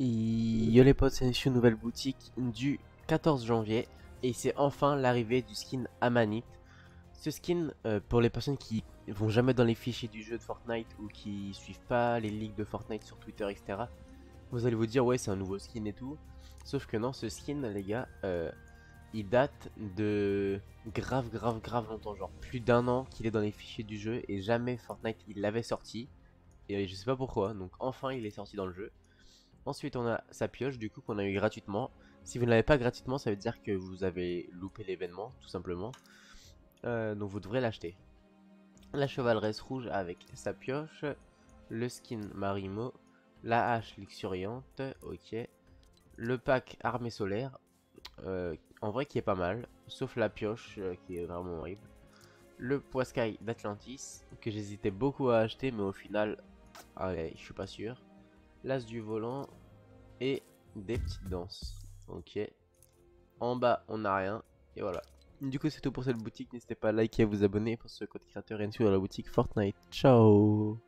Yo les potes, c'est une nouvelle boutique du 14 janvier et c'est enfin l'arrivée du skin Amanite. Ce skin, euh, pour les personnes qui vont jamais dans les fichiers du jeu de Fortnite ou qui suivent pas les ligues de Fortnite sur Twitter, etc., vous allez vous dire ouais c'est un nouveau skin et tout. Sauf que non, ce skin les gars, euh, il date de grave grave grave longtemps, genre plus d'un an qu'il est dans les fichiers du jeu et jamais Fortnite il l'avait sorti. Et je sais pas pourquoi, donc enfin il est sorti dans le jeu. Ensuite, on a sa pioche, du coup, qu'on a eu gratuitement. Si vous ne l'avez pas gratuitement, ça veut dire que vous avez loupé l'événement, tout simplement. Euh, donc vous devrez l'acheter. La chevaleresse rouge avec sa pioche. Le skin Marimo. La hache luxuriante. Ok. Le pack armée solaire. Euh, en vrai, qui est pas mal. Sauf la pioche, euh, qui est vraiment horrible. Le poiscaille d'Atlantis. Que j'hésitais beaucoup à acheter, mais au final, allez, je suis pas sûr l'as du volant et des petites danses. Ok. En bas, on n'a rien. Et voilà. Du coup, c'est tout pour cette boutique. N'hésitez pas à liker et à vous abonner pour ce code créateur et sur la boutique Fortnite. Ciao